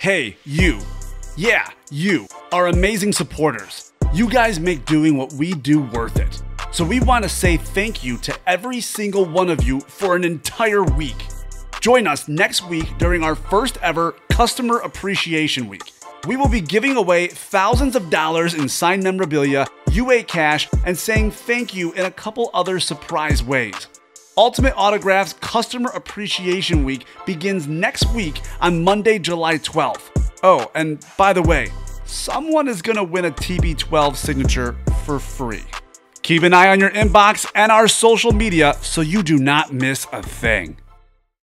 Hey, you. Yeah, you are amazing supporters. You guys make doing what we do worth it. So we want to say thank you to every single one of you for an entire week. Join us next week during our first ever Customer Appreciation Week. We will be giving away thousands of dollars in signed memorabilia, UA cash, and saying thank you in a couple other surprise ways. Ultimate Autographs Customer Appreciation Week begins next week on Monday, July 12th. Oh, and by the way, someone is to win a TB12 signature for free. Keep an eye on your inbox and our social media so you do not miss a thing.